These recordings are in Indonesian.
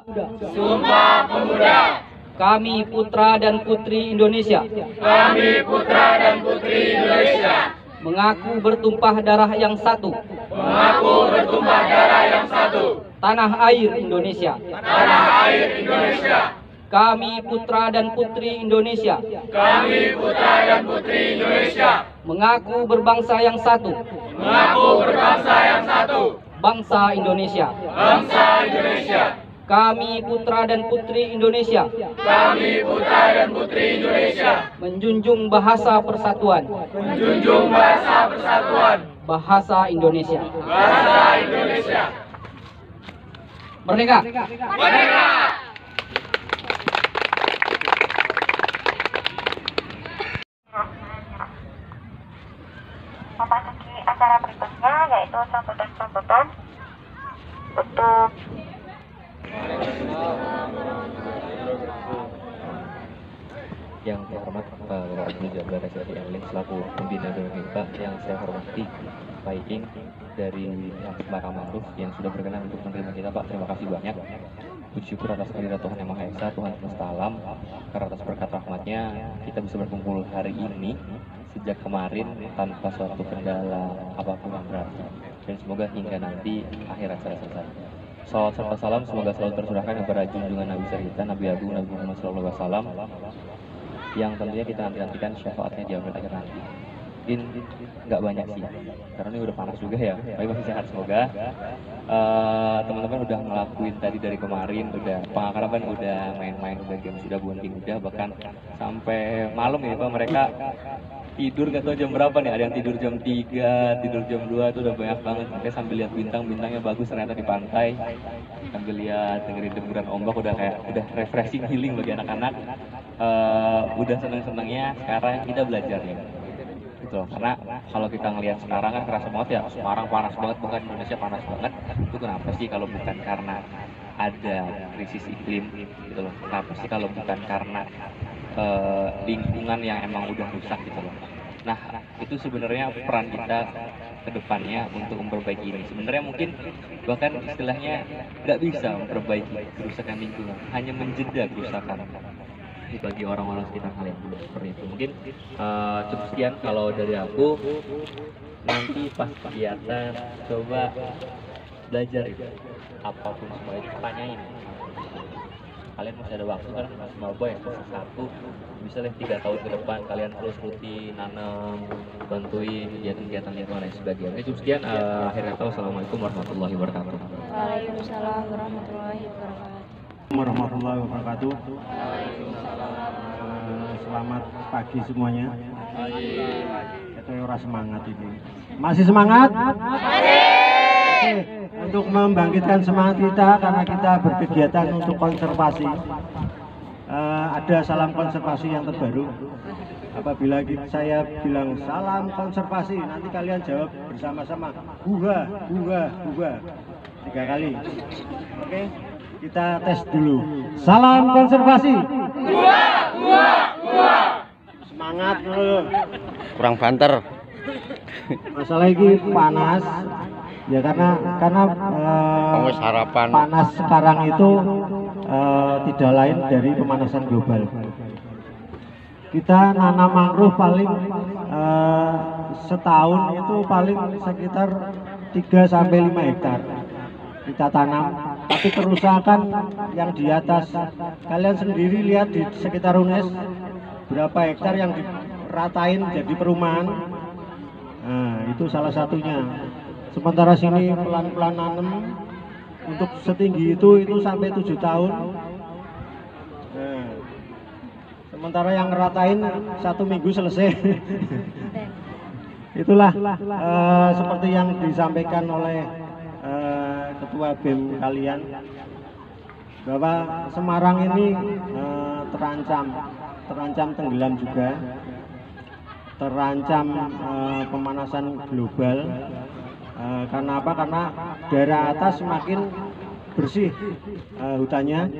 Sumpah Pemuda. Kami putra dan putri Indonesia Kami putra dan putri Indonesia. mengaku bertumpah darah yang satu, Mengaku bertumpah darah yang satu. tanah air Indonesia. Tanah air Indonesia. Kami putra dan putri Indonesia Kami putra dan putri Indonesia. mengaku berbangsa yang satu, Mengaku berbangsa yang satu. bangsa Indonesia. Bangsa Indonesia. Kami putra dan putri Indonesia Kami putra dan putri Indonesia. menjunjung bahasa persatuan, Menjunjung bahasa persatuan. bahasa Indonesia. Bahasa Indonesia. Merdeka! Merdeka! memasuki acara berikutnya yaitu sambutan-sambutan untuk yang saya hormat Pak Jabbar Rasyadi Alif selaku pembina BMIPA yang saya hormati Pak Iing dari Semarang Mangrove yang sudah berkenan untuk menerima kita Pak. Terima kasih banyak. Puji syukur atas kehadirat Tuhan Yang Maha Esa Tuhan semesta alam karena atas berkat rahmatnya kita bisa berkumpul hari ini sejak kemarin tanpa suatu kendala apa pun yang berarti. Dan semoga hingga nanti akhir acara selesai. Salawat serta salam semoga selalu tercurahkan kepada junjungan Nabi Sarita, Nabi Agung, Nabi Muhammad SAW yang tentunya kita nanti-nantikan syafaatnya di akhir akhir nanti. Mungkin nggak banyak sih, karena ini udah panas juga ya. Tapi masih sehat semoga. Eh, teman-teman udah ngelakuin tadi dari kemarin, udah pengakaraban, udah main-main, udah game, sudah bonding, udah bahkan sampai malam ya Pak mereka tidur nggak tahu jam berapa nih. Ada yang tidur jam 3, tidur jam 2 itu udah banyak banget. Sampai sambil lihat bintang bintangnya bagus ternyata di pantai. Sambil lihat dengerin deburan ombak udah kayak udah refreshing healing bagi anak-anak. Eh, udah seneng-senengnya sekarang kita belajar ya. Gitu karena kalau kita ngelihat sekarang kan kerasa banget ya Semarang panas banget bahkan Indonesia panas banget. Itu kenapa sih kalau bukan karena ada krisis iklim? Gitu loh kenapa sih kalau bukan karena eh, lingkungan yang emang udah rusak gitu loh. Nah itu sebenarnya peran kita ke depannya untuk memperbaiki ini. Sebenarnya mungkin bahkan istilahnya nggak bisa memperbaiki kerusakan lingkungan hanya menjeda kerusakan bagi orang-orang sekitar kalian. Seperti itu. Mungkin eh, cukup sekian kalau dari aku. Nanti pas kegiatan coba belajar itu apa pun itu tanyain kalian masih ada waktu kan masih maba ya satu bisa lah tiga tahun ke depan kalian terus rutin nanam bantuin kegiatan-kegiatan lingkungan dan sebagainya Oke, cukup sekian eh, akhirnya tahu assalamualaikum warahmatullahi wabarakatuh Waalaikumsalam warahmatullahi wabarakatuh. warahmatullahi wabarakatuh. Eh, Selamat pagi semuanya. Itu ora semangat ini. Masih semangat? Oke, untuk membangkitkan semangat kita karena kita berkegiatan untuk konservasi. eh, ada salam konservasi yang terbaru. Apabila kita- saya bilang salam konservasi, nanti kalian jawab bersama-sama, buha, buha, buha, tiga kali. Oke, kita tes dulu. Salam konservasi. Semangat dulu. kurang banter Masalah ini panas. Ya karena karena Kamu sarapan panas sekarang itu eh, tidak lain dari pemanasan global. Kita nanam mangrove paling eh, setahun itu paling sekitar 3 sampai 5 hektar kita tanam. Tapi kerusakan yang di atas kalian sendiri lihat di sekitar UNES berapa hektar yang diratain jadi perumahan. Nah, itu salah satunya. Sementara sini pelan-pelan nanem untuk setinggi itu itu sampai tujuh tahun. Nah, sementara yang ngeratain satu minggu selesai. Itulah eh, seperti yang disampaikan oleh eh, ketua BEM kalian bahwa Semarang ini eh, terancam terancam tenggelam juga terancam eh, pemanasan global Eh, karena apa karena daerah atas semakin bersih eh, hutannya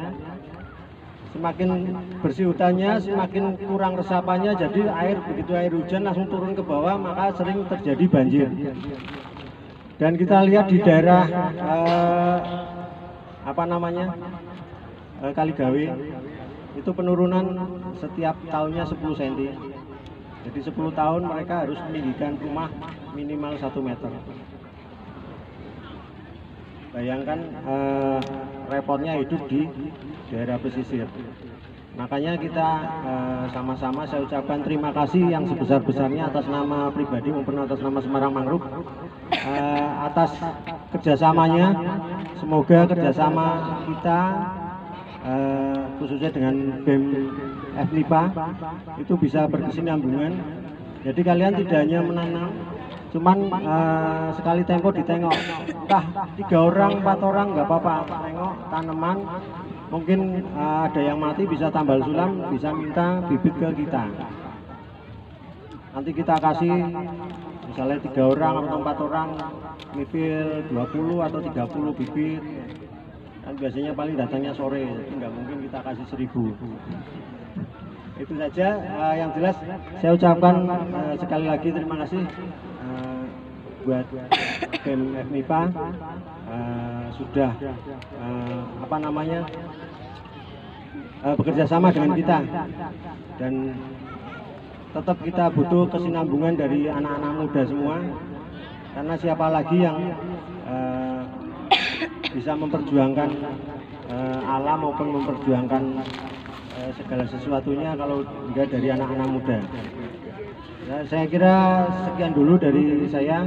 semakin bersih hutannya semakin kurang resapannya jadi air begitu air hujan langsung turun ke bawah maka sering terjadi banjir dan kita lihat di daerah eh, apa namanya eh, Kaligawe itu penurunan setiap tahunnya 10 cm. Jadi 10 tahun mereka harus meninggikan rumah minimal 1 meter. Bayangkan eh, repotnya hidup di daerah pesisir. Makanya kita eh, sama-sama saya ucapkan terima kasih yang sebesar-besarnya atas nama pribadi maupun atas nama Semarang Mangrove eh, atas kerjasamanya. Semoga kerjasama kita eh, khususnya dengan BEM FNIPA itu bisa berkesinambungan. Jadi kalian tidak hanya menanam, cuman eh, sekali tempo ditengok, entah tiga orang, empat orang nggak apa-apa, tengok tanaman. Mungkin eh, ada yang mati bisa tambal sulam, bisa minta bibit ke kita. Nanti kita kasih misalnya tiga orang atau empat orang mipil 20 atau 30 bibit. Kan biasanya paling datangnya sore nggak mungkin kita kasih seribu itu saja. Eh, yang jelas saya ucapkan eh, sekali lagi terima kasih eh, buat BEM FMIPA eh, sudah eh, apa namanya eh, bekerja sama dengan kita. Dan tetap kita butuh kesinambungan dari anak-anak muda semua. Karena siapa lagi yang eh, bisa memperjuangkan eh, alam maupun memperjuangkan eh, segala sesuatunya kalau enggak dari anak-anak muda. Ya, saya kira sekian dulu dari saya.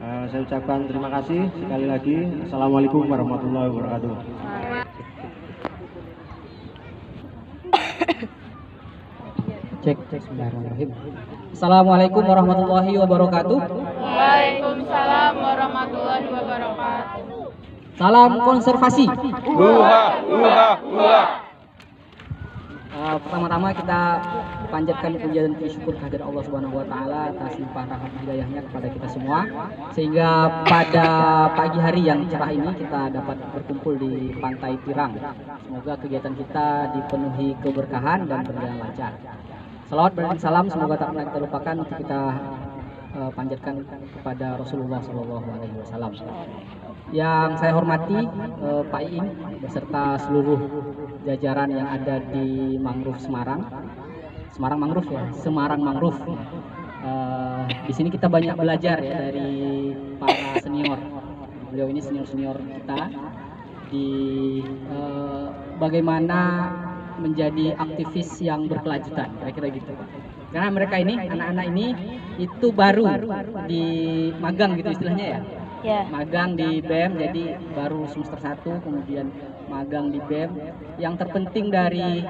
Eh, saya ucapkan terima kasih sekali lagi. Assalamualaikum warahmatullahi wabarakatuh. Cek, cek, bismillahirrahmanirrahim. Assalamualaikum warahmatullahi wabarakatuh. Waalaikumsalam warahmatullahi wabarakatuh. Salam konservasi. Uha, uha, uha. Uh, pertama-tama kita panjatkan puja dan puji syukur kehadirat Allah Subhanahu wa taala atas limpah rahmat hidayahnya kepada kita semua sehingga pada pagi hari yang cerah ini kita dapat berkumpul di Pantai Tirang. Semoga kegiatan kita dipenuhi keberkahan dan berjalan lancar. Salawat dan salam semoga tak pernah kita lupakan untuk kita uh, panjatkan kepada Rasulullah Shallallahu Alaihi Wasallam. Yang saya hormati eh, Pak Iing beserta seluruh jajaran yang ada di Mangrove Semarang. Semarang Mangrove ya, Semarang Mangrove. Eh, di sini kita banyak belajar ya dari para senior. Beliau ini senior-senior kita di eh, bagaimana menjadi aktivis yang berkelanjutan, kira-kira gitu. Karena mereka ini, anak-anak ini itu baru di magang gitu istilahnya ya? Ya. magang di BEM jadi baru semester 1 kemudian magang di BEM yang terpenting dari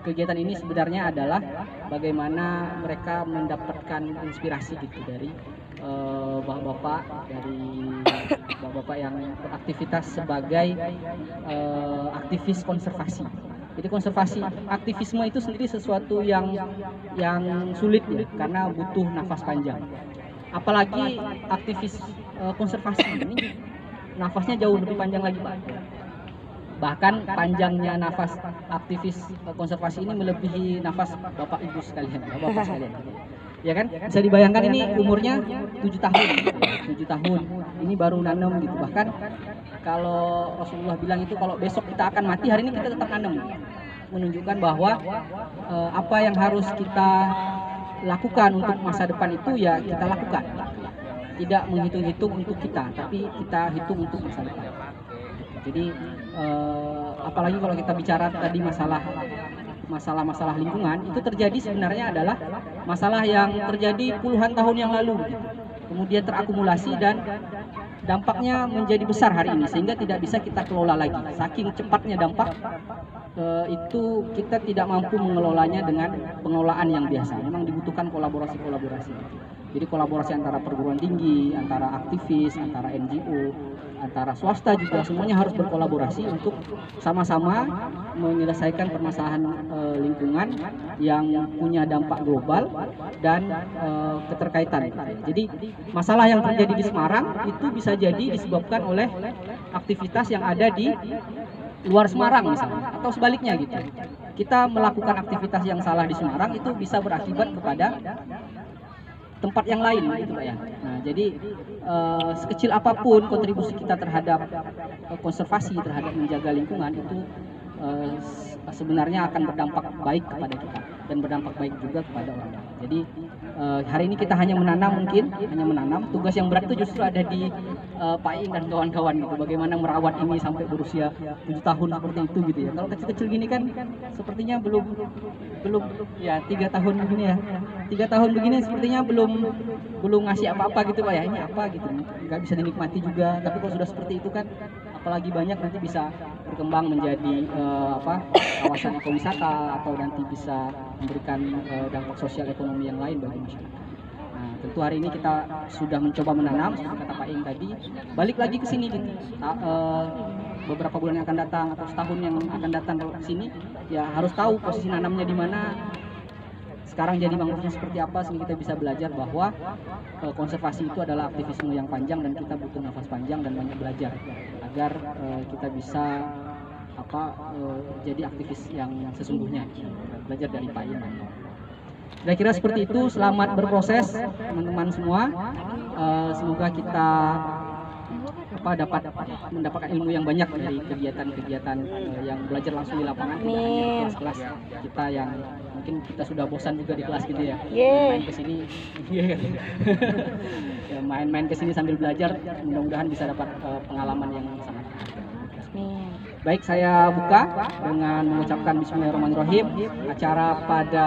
kegiatan ini sebenarnya adalah bagaimana mereka mendapatkan inspirasi gitu dari eh, bapak-bapak dari bapak-bapak yang beraktivitas sebagai eh, aktivis konservasi jadi konservasi aktivisme itu sendiri sesuatu yang yang sulit ya karena butuh nafas panjang. Apalagi aktivis eh, konservasi ini nafasnya jauh lebih panjang lagi pak. Bahkan panjangnya nafas aktivis eh, konservasi ini melebihi nafas bapak ibu sekalian bapak sekalian. Ya kan? Bisa dibayangkan ini umurnya tujuh tahun tujuh tahun. Ini baru nanam gitu. Bahkan kalau Rasulullah bilang itu kalau besok kita akan mati hari ini kita tetap nanam menunjukkan bahwa eh, apa yang harus kita lakukan untuk masa depan itu ya kita lakukan. Tidak menghitung-hitung untuk kita tapi kita hitung untuk masa depan. Jadi eh, apalagi kalau kita bicara tadi masalah masalah-masalah lingkungan itu terjadi sebenarnya adalah masalah yang terjadi puluhan tahun yang lalu gitu. kemudian terakumulasi dan dampaknya menjadi besar hari ini sehingga tidak bisa kita kelola lagi saking cepatnya dampak eh, itu kita tidak mampu mengelolanya dengan pengelolaan yang biasa. Memang dibutuhkan kolaborasi-kolaborasi. Jadi kolaborasi antara perguruan tinggi, antara aktivis, antara NGO, antara swasta juga semuanya harus berkolaborasi untuk sama-sama menyelesaikan permasalahan eh, lingkungan yang punya dampak global dan eh, keterkaitan. Jadi masalah yang terjadi di Semarang itu bisa jadi disebabkan oleh aktivitas yang ada di luar Semarang misalnya atau sebaliknya gitu. Kita melakukan aktivitas yang salah di Semarang itu bisa berakibat kepada tempat yang lain gitu Pak ya. Nah, jadi eh, sekecil apa pun kontribusi kita terhadap eh, konservasi terhadap menjaga lingkungan itu s- sebenarnya akan berdampak baik kepada kita dan berdampak baik juga kepada orang lain. Jadi eh, hari ini kita hanya menanam mungkin, hanya menanam. Tugas yang berat itu justru ada di eh, Pak Ing dan kawan-kawan gitu. Bagaimana merawat ini sampai berusia 7 tahun seperti itu gitu ya. Kalau kecil-kecil gini kan sepertinya belum belum ya tiga tahun begini ya tiga tahun begini sepertinya belum belum ngasih apa-apa gitu pak ya ini apa gitu nggak bisa dinikmati juga tapi kalau sudah seperti itu kan apalagi banyak nanti bisa berkembang menjadi eh, apa kawasan ekowisata atau nanti bisa memberikan eh, dampak sosial ekonomi yang lain bagi masyarakat. Nah, tentu hari ini kita sudah mencoba menanam seperti kata Pak Ing tadi. Balik lagi ke sini gitu. Eh, beberapa bulan yang akan datang atau setahun yang akan datang ke sini ya harus tahu posisi nanamnya di mana. Sekarang jadi mangrovenya seperti apa sehingga kita bisa belajar bahwa eh, konservasi itu adalah aktivisme yang panjang dan kita butuh nafas panjang dan banyak belajar agar eh, kita bisa apa eh, jadi aktivis yang sesungguhnya belajar dari Pak Ing. Kira-kira seperti itu. Selamat berproses teman-teman semua. Semoga kita apa dapat mendapatkan ilmu yang banyak dari kegiatan-kegiatan eh, yang belajar langsung di lapangan tidak hanya di kelas-kelas kita yang mungkin kita sudah bosan juga di kelas gitu ya. Main ke sini. Iya. Ya, main-main ke sini sambil belajar mudah-mudahan bisa dapat eh, pengalaman yang sangat Baik, saya buka dengan mengucapkan Bismillahirrahmanirrahim. Acara pada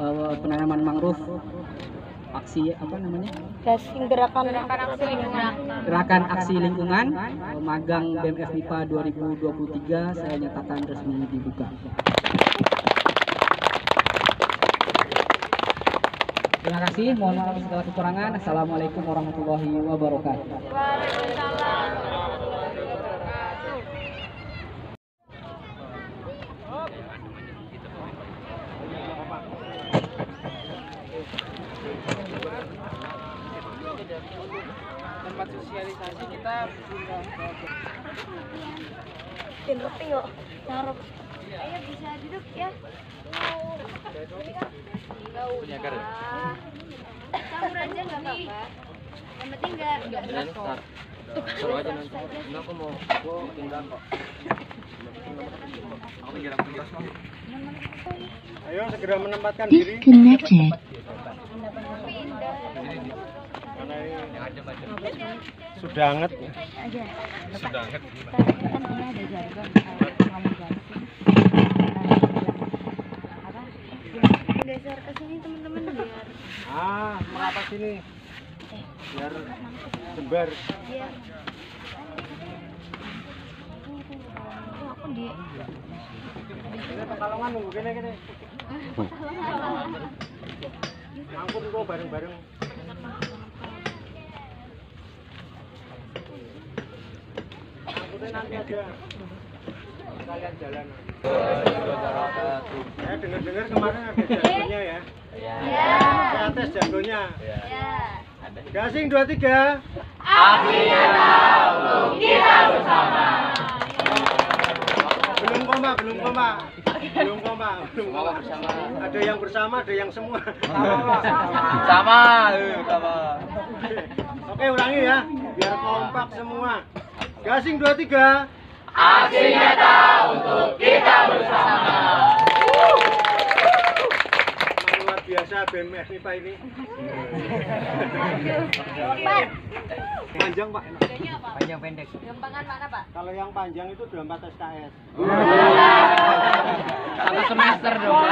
eh, penanaman mangrove aksi apa namanya Casing gerakan gerakan aksi lingkungan eh, magang BMF MIPA 2023 saya nyatakan resmi dibuka. Terima kasih, mohon maaf segala kekurangan. Assalamualaikum warahmatullahi wabarakatuh. Tempat sosialisasi kita. Ayo bisa duduk ya. Campur aja nggak apa-apa. Yang penting nggak nggak berat kok. Suruh aja nanti. Enggak aku mau, aku pindah kok. Aku tinggal aku tinggal kok. Ayo segera menempatkan diri. Disconnected. Karena ini sudah hangat. Geser ke sini teman-teman biar Ah, mengapa sini? Biar sebar. biar. Aku di Ini pekalongan nunggu kene kene. Ngangkut kok bareng-bareng. Angkutnya nanti aja. Kalian jalan. Saya dengar-dengar kemarin ada jagonya ya. Ya. Ke atas jagonya. Ya. Gasing dua tiga. Belum koma, belum koma. Belum koma, belum koma. Ada yang bersama, ada yang semua. Sama, eh, sama. Oke, ulangi ya. Biar kompak semua. Gasing dua tiga. Aksi nyata untuk kita bersama. Luar biasa BMS nih Pak ini. Panjang Pak. Panjang pendek. Gampangan mana Pak? Kalau yang panjang itu 24 SKS. Satu semester dong.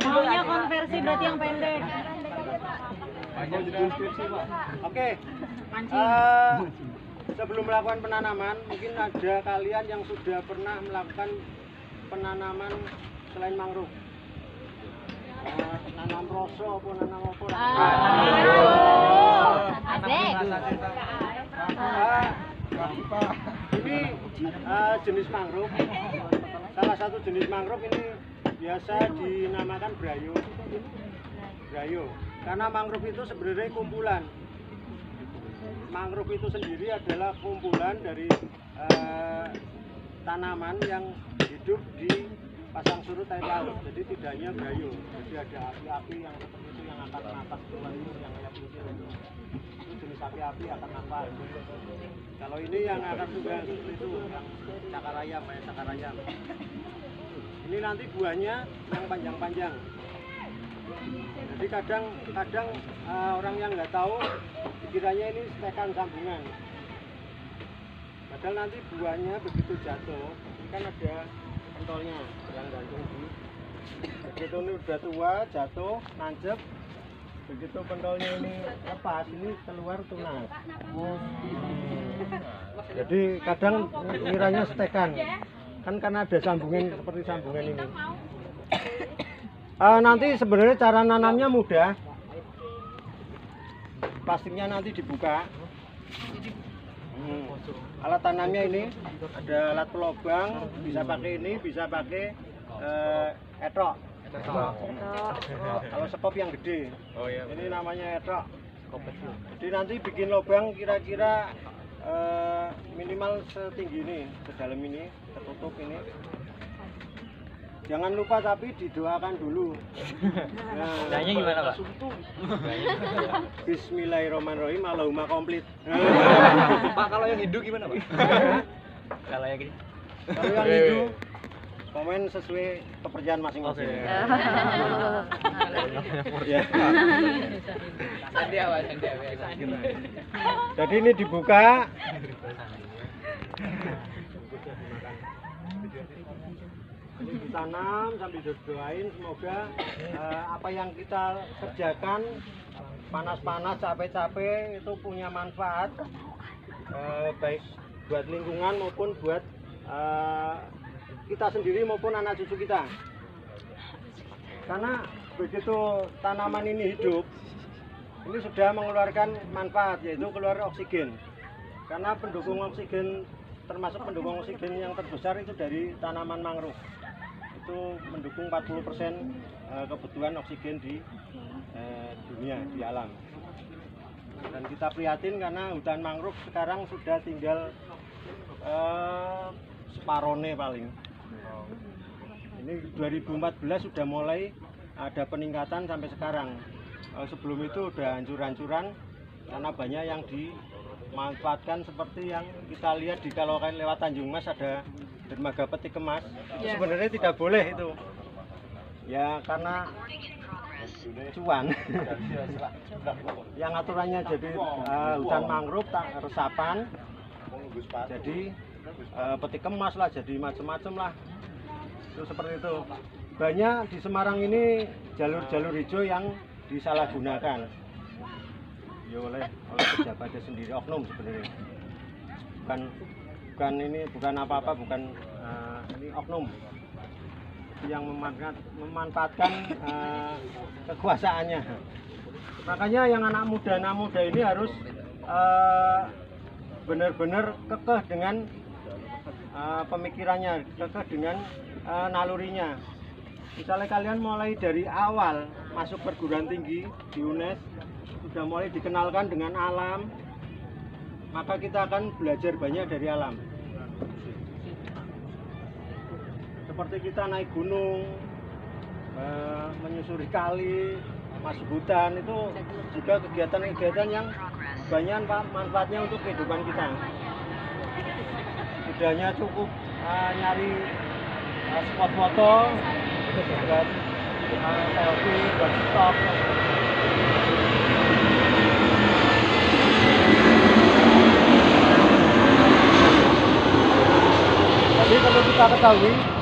Maunya konversi berarti yang pendek. Mau jadi deskripsi Pak. Oke. Eh, sebelum melakukan penanaman, mungkin ada kalian yang sudah pernah melakukan penanaman selain mangrove. Eh, nanam roso apa nanam apa? Asik. Ini eh, jenis mangrove. Salah satu jenis mangrove ini biasa dinamakan brayo. Brayo. Karena mangrove itu sebenarnya kumpulan. Mangrove itu sendiri adalah kumpulan dari eh, tanaman yang hidup di pasang surut air laut, jadi tidak hanya gayo. Jadi ada api-api yang seperti itu yang akan napas keluar itu yang kayak pelukir itu. Itu jenis api-api akan napas. Kalau ini yang akan juga seperti itu yang cakar ayam, kayak cakar ayam. Ini nanti buahnya yang panjang-panjang. Jadi kadang kadang eh, orang yang nggak tahu dikiranya ini stekan sambungan. Padahal nanti buahnya begitu jatuh, ini kan ada pentolnya yang gantung di. Begitu ini udah tua, jatuh, nancep. Begitu pentolnya ini lepas, ini keluar tunas. Jadi kadang ngiranya stekan. Kan karena ada sambungan seperti sambungan ini. Eh, nanti sebenarnya cara nanamnya mudah. Plastiknya nanti dibuka. Hmm. Alat tanamnya ini ada alat pelobang, bisa pakai ini, bisa pakai eh, etrok. Kalau sekop yang gede. Ini namanya etrok. Jadi nanti bikin lubang kira-kira eh, minimal setinggi ini, sedalam ini, tertutup ini. Jangan lupa tapi didoakan dulu. Nah, Doanya gimana, Pak? Bismillahirrahmanirrahim, Allahumma komplit. Pak, kalau yang hidup gimana, Pak? kalau yang gini. Kalau yang itu komen sesuai kepercayaan masing-masing. Ya. Pak, sandia biasa. Jadi ini dibuka. Ini ditanam sambil doain semoga eh, apa yang kita kerjakan panas-panas capek-capek itu punya manfaat eh, baik buat lingkungan maupun buat eh, kita sendiri maupun anak cucu kita. Karena begitu tanaman ini hidup, ini sudah mengeluarkan manfaat yaitu keluar oksigen karena pendukung oksigen termasuk pendukung oksigen yang terbesar itu dari tanaman mangrove itu mendukung 40% eh, kebutuhan oksigen di eh, dunia di alam. Dan kita prihatin karena hutan mangrove sekarang sudah tinggal eh, separone paling. Ini 2014 sudah mulai ada peningkatan sampai sekarang. Eh, sebelum itu udah hancur-hancuran karena banyak yang dimanfaatkan seperti yang kita lihat di kalau lewat Tanjung Mas ada dermaga peti kemas itu sebenarnya tidak boleh itu. Ya karena cuan. Yang aturannya jadi eh, hutan mangrove tak resapan. Jadi eh, peti kemas lah jadi macam-macam lah. Itu seperti itu. Banyak di Semarang ini jalur-jalur hijau yang disalahgunakan. Ya oleh oleh pejabatnya sendiri oknum sebenarnya. Bukan bukan ini bukan apa-apa bukan eh, ini oknum yang memanfaatkan, memanfaatkan eh, kekuasaannya. Makanya yang anak muda anak muda ini harus eh, benar-benar kekeh dengan eh, pemikirannya kekeh dengan eh, nalurinya. Misalnya kalian mulai dari awal masuk perguruan tinggi di UNES sudah mulai dikenalkan dengan alam maka kita akan belajar banyak dari alam seperti kita naik gunung eh, menyusuri kali masuk hutan itu juga kegiatan-kegiatan yang banyak manfaatnya untuk kehidupan kita. Tidak hanya cukup eh, nyari eh, spot foto buat eh, selfie buat stok jadi perlu kita ketahui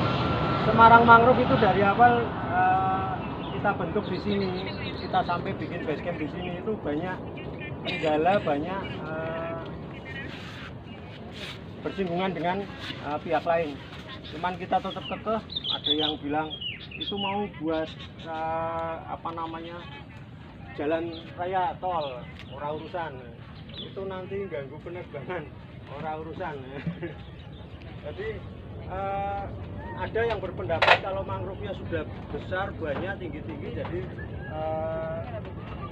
Semarang Mangrove itu dari awal eh, kita bentuk di sini kita sampai bikin base camp di sini itu banyak kendala banyak eh, bersinggungan dengan eh, pihak lain. Cuman kita tetap kekeh ada yang bilang itu mau buat eh, apa namanya jalan raya tol ora urusan. Itu nanti ganggu penerbangan ora urusan. Jadi eh, ada yang berpendapat kalau mangrove-nya sudah besar banyak tinggi-tinggi jadi eh,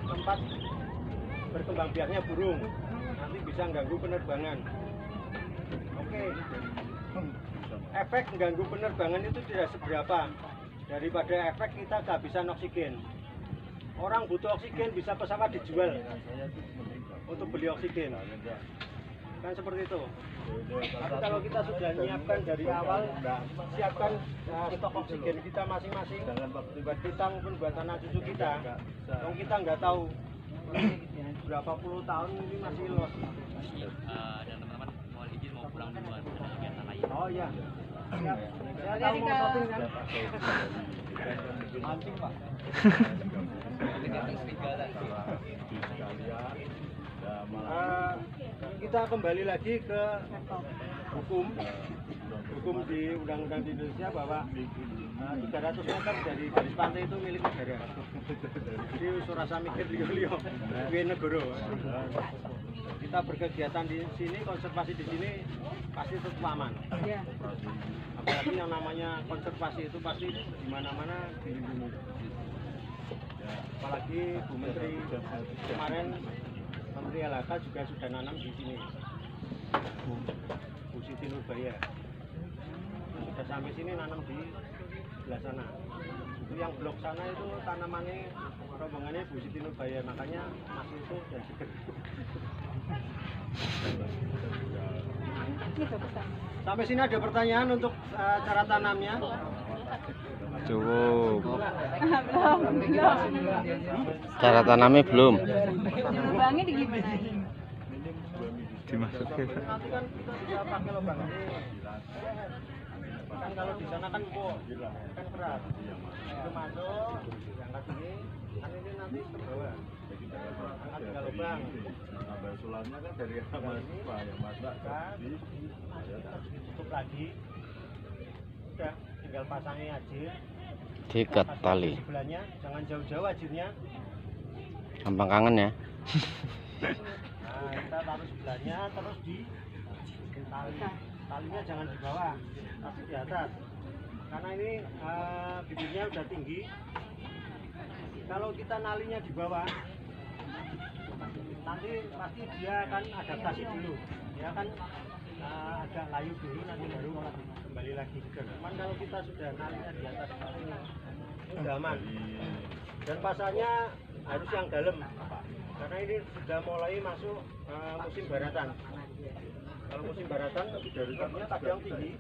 tempat berkembang biaknya burung. Nanti bisa ganggu penerbangan. Oke. Efek mengganggu penerbangan itu tidak seberapa. Daripada efek kita kehabisan oksigen. Orang butuh oksigen bisa pesawat dijual. Untuk beli oksigen. Kan seperti itu. Tapi kalau kita sudah menyiapkan dari awal, siapkan uh, stok oksigen kita masing-masing, buat kita maupun buat anak cucu kita. Kalau kita nggak tahu. Berapa puluh tahun ini masih los. Eh, dan teman-teman mau izin mau pulang duluan. Ada kegiatan lain. Oh iya. Siap. Saya mau shopping kan. mancing pak Eh, kita kembali lagi ke hukum hukum di undang-undang di Indonesia bahwa eh, 300 meter dari garis pantai itu milik negara. Jadi surasa mikir di Yolio, negoro. Kita berkegiatan di sini, konservasi di sini pasti tetap aman. Apalagi yang namanya konservasi itu pasti di mana-mana dilindungi. Apalagi Bu Menteri kemarin Menteri LHK juga sudah nanam di sini. Bu Siti Nurbaya. Sudah sampai sini nanam di sebelah sana. Itu yang blok sana itu tanamannya rombongannya Bu Siti Nurbaya, makanya masih utuh dan seger. Sampai sini ada pertanyaan untuk eh, cara tanamnya. Cukup. Cara tanamnya belum. Lubangnya di gimana? Dimasukin. Kan kalau di sana kan empuk, kan keras. Itu masuk, diangkat ini, kan ini nanti ke bawah. Angkat tiga lubang. sulanya kan dari mahasiswa yang masak Kan, tutup lagi. Udah, tinggal pasangnya aja. Diikat tali. Sebelahnya, jangan jauh-jauh ajirnya. Gampang kangen ya. Nah, kita taruh sebelahnya terus di tali. Talinya jangan di bawah, tapi di atas. Karena ini eh, bibirnya udah tinggi. Kalau kita nalinya di bawah, nanti pasti dia akan adaptasi dulu. Dia kan eh, agak layu dulu, nanti baru kembali lagi. Cuman kalau kita sudah nalinya di atas seperti ini, udah aman. Dan pasarnya harus yang dalam karena ini sudah mulai masuk eh, musim baratan. Kalau musim baratan daruratnya kadang tinggi.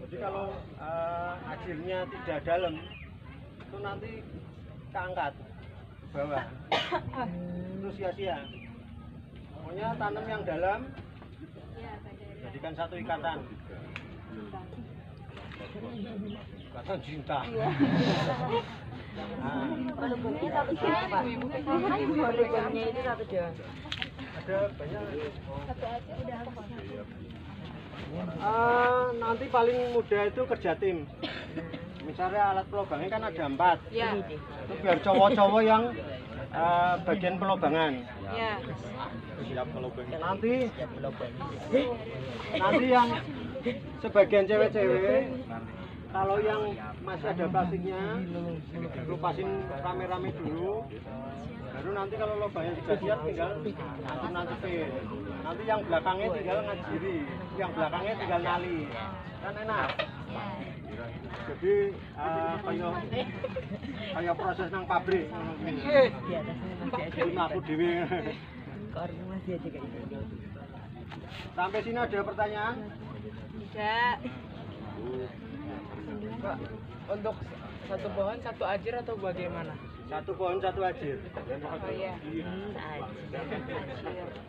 Jadi kalau eh, ajirnya tidak dalam, itu nanti keangkat ke bawah. itu sia-sia. Pokoknya tanam yang dalam, jadikan satu ikatan. Ikatan cinta. Nah, ada banyak. Eh, nanti paling mudah itu kerja tim. Misalnya alat pelobangnya kan ada empat. Itu biar cowok-cowok yang eh, bagian pelobangan. Nanti nanti yang sebagian cewek-cewek kalau yang masih ada plastiknya lupasin rame-rame dulu baru nanti kalau lobangnya sudah siap tinggal nanti nanti yang belakangnya tinggal ngajiri yang belakangnya tinggal nali. Kan enak. Jadi eh, kayak kayak proses nang pabrik. Ini aku dewi sampai sini ada pertanyaan? Tidak. Pak, untuk satu pohon satu ajir atau bagaimana? Satu pohon satu ajir Oh iya.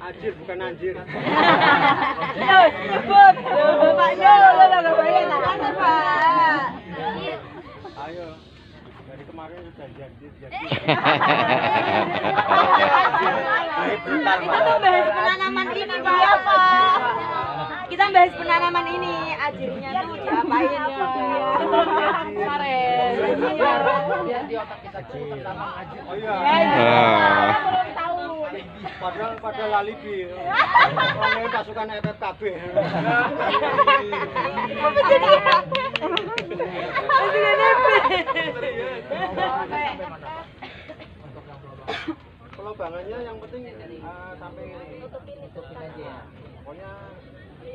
ajir bukan anjir Yo, sebut. Pak Yo, lo lo bayar tangan, Pak. ayo dari kemarin sudah jadi Kita tuh bahas penanaman ini, Pak. Iya, Pak. Kita bahas penanaman ini, ajirnya tuh diapain ya? Kemarin. Biar di otak kita tuh tentang ajir. oh iya. Belum tahu. padahal pada lalibi oleh pasukan FFKB Apa jadi? Apa jadi pelobangannya yang penting eh, sampai tutupin aja ya pokoknya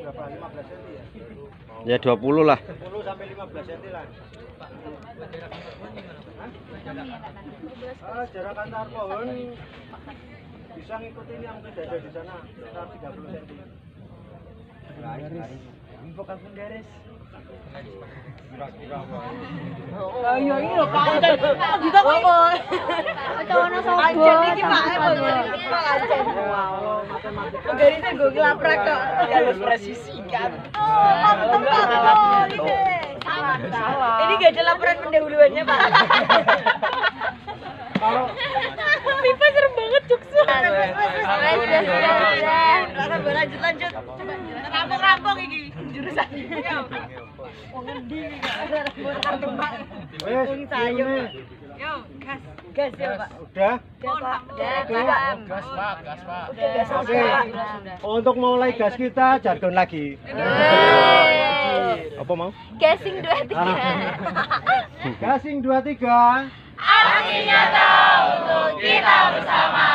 berapa 15 cm Ya ya 20 lah. 10 sampai 15 cm lah Ah, jarak antar pohon bisa ngikutin yang sudah ada di sana sekitar 30 cm Info kampung garis. Ayo ini lho Pak. Kita kok. Iki Pak. Pak Ajen. kalau Garisnya gue kelaprak kok. Harus presisi kan. Oh, Pak. betul. Ini. Salah. Ini gak ada laporan pendahuluannya Pak. kalau Pipa serem banget Cuksu. Lanjut lanjut. Rampung-rampung iki jurusan. Wong ngendi iki Pak. wes Wong sayur. Yo, gas. Gas ya Pak. udah Gas Pak. Gas Oke. Pak. Gas pak, gas pak. Udah gas Oke. untuk mulai gas kita jargon lagi apa mau Gasing dua tiga. gasing 23 Aksi nyata untuk kita bersama.